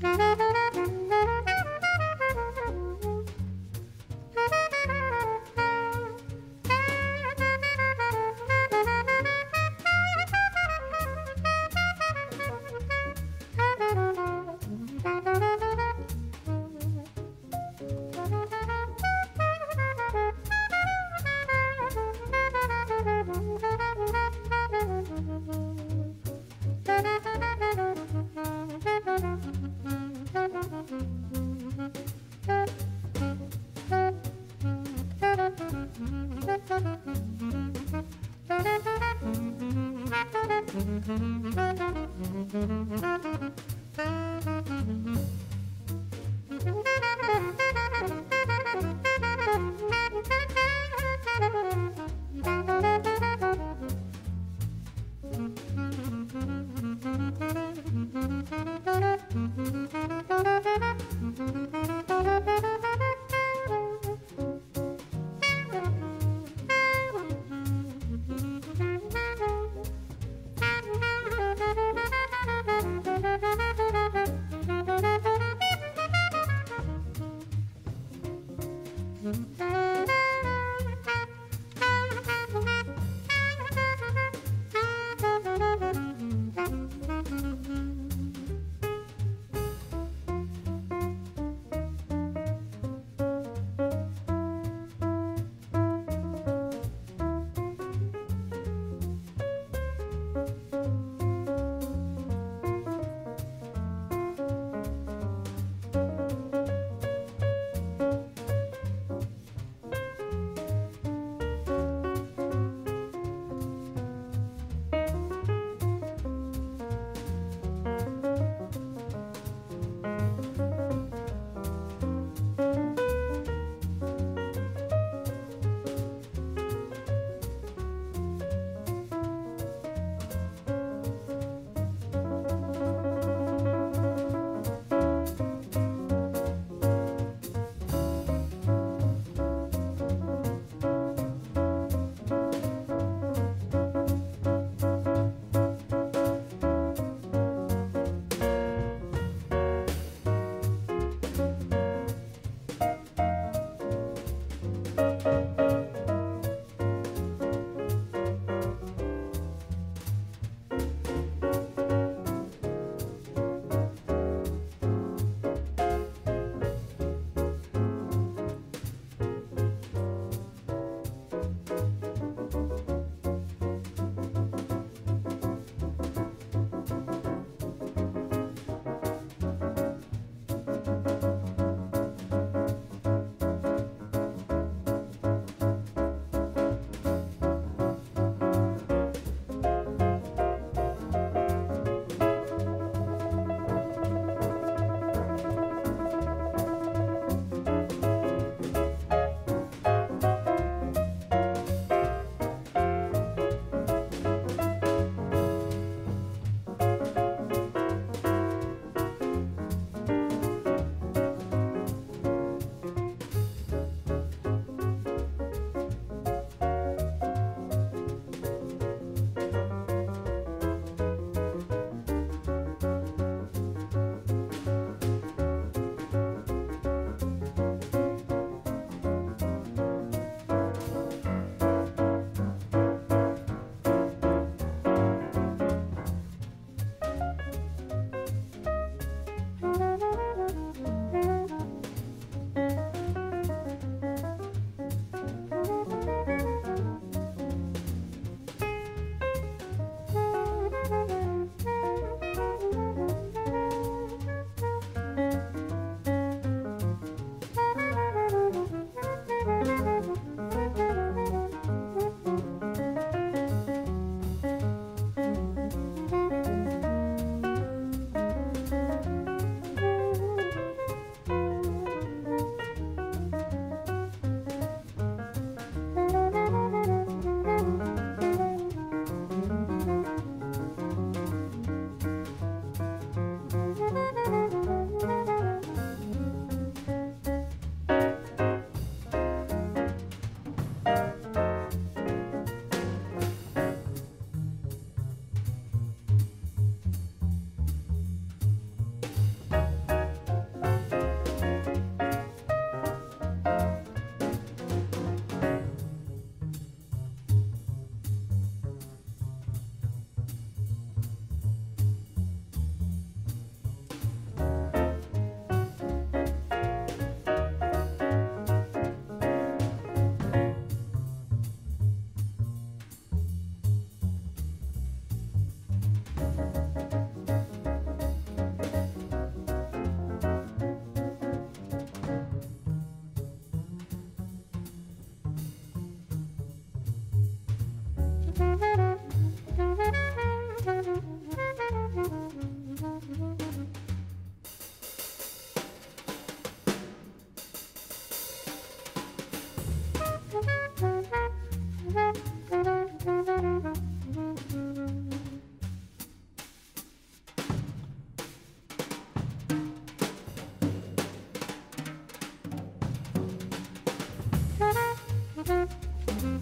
Bye.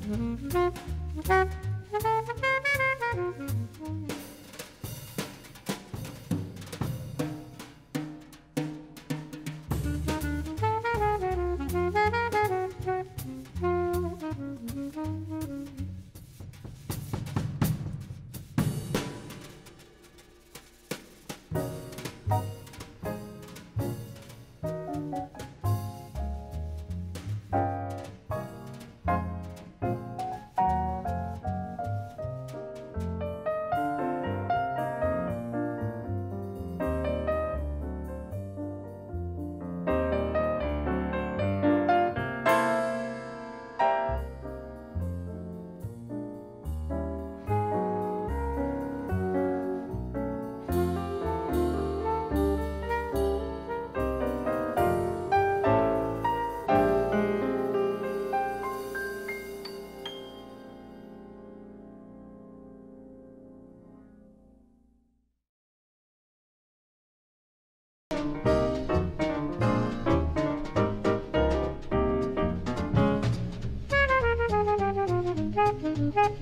Mm-hmm.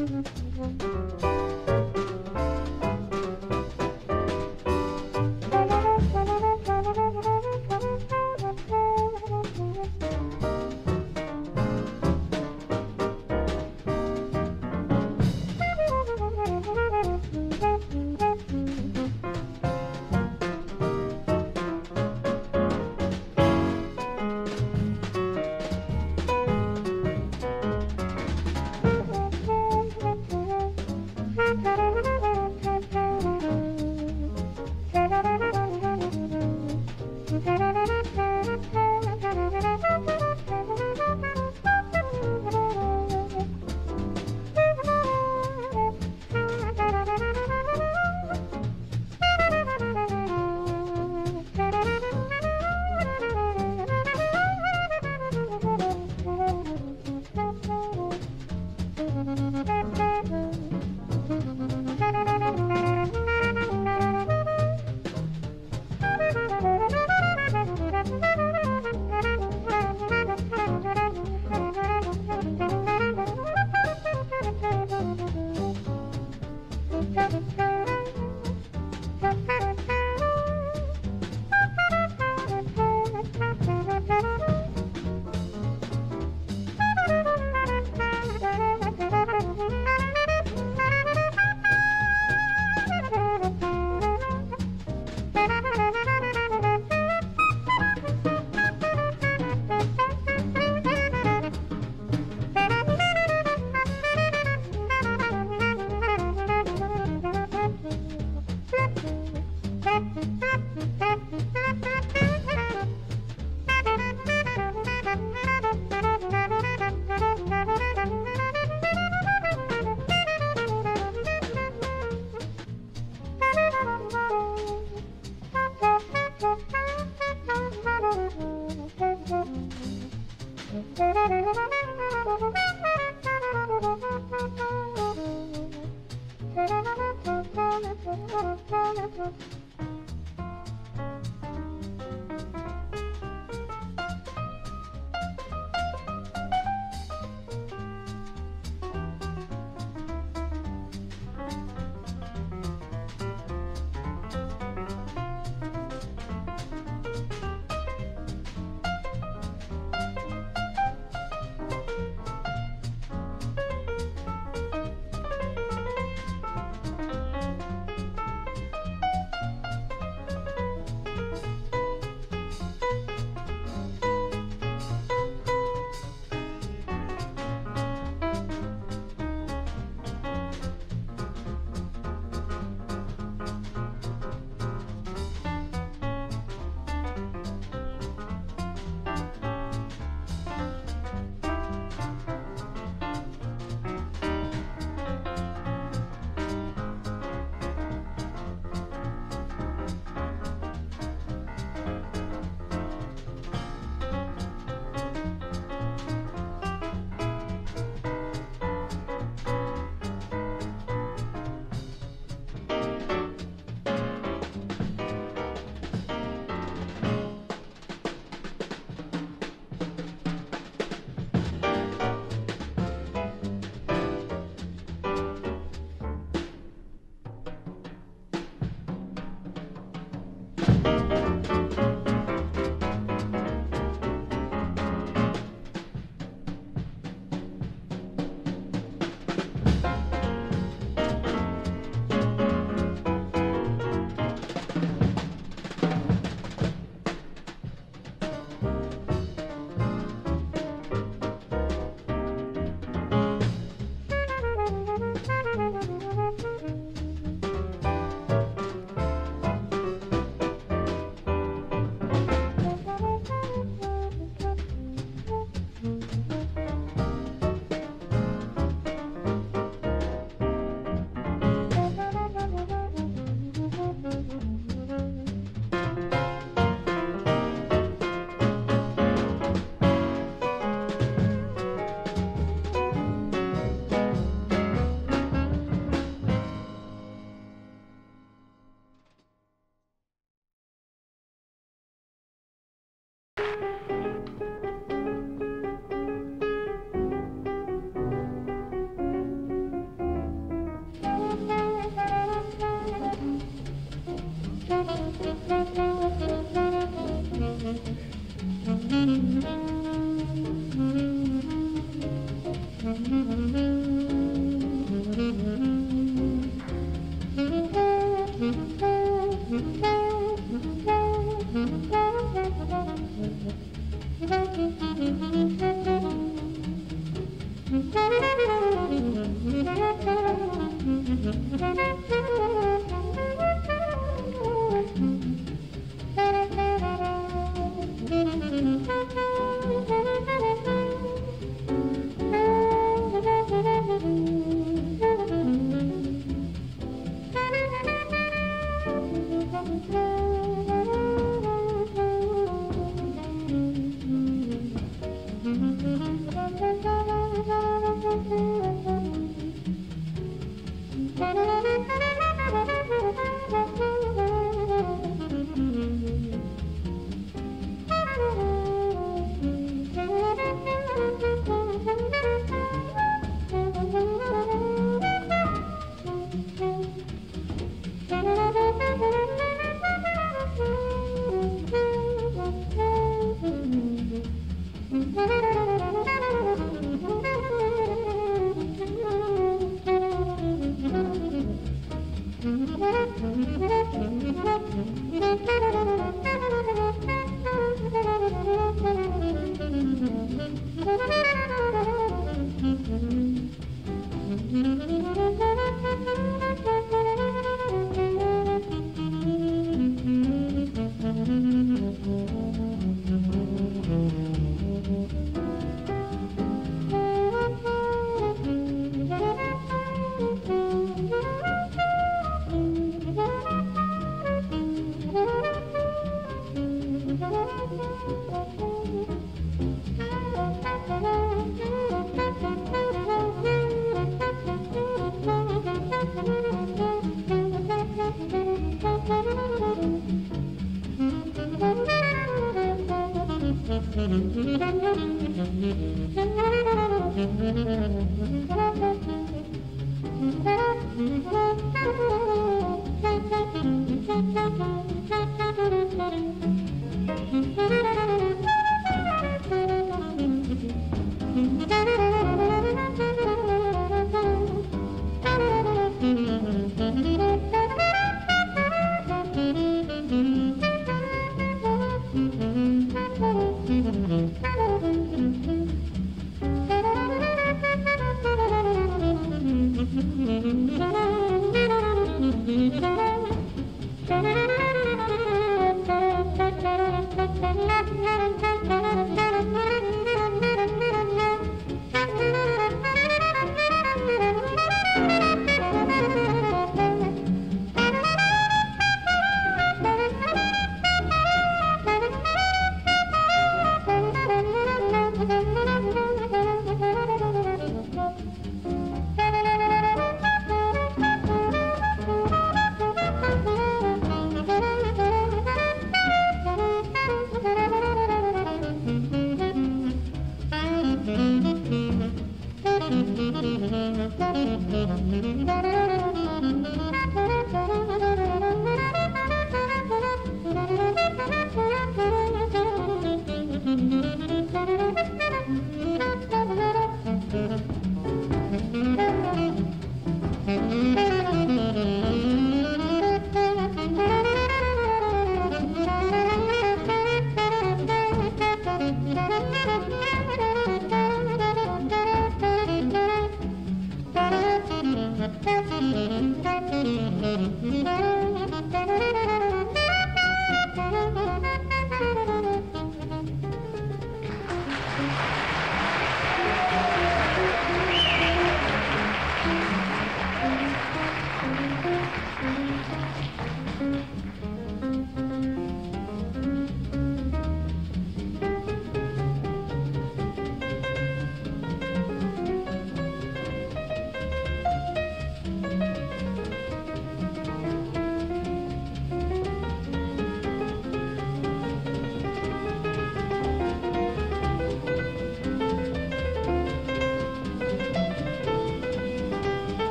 Mm-hmm.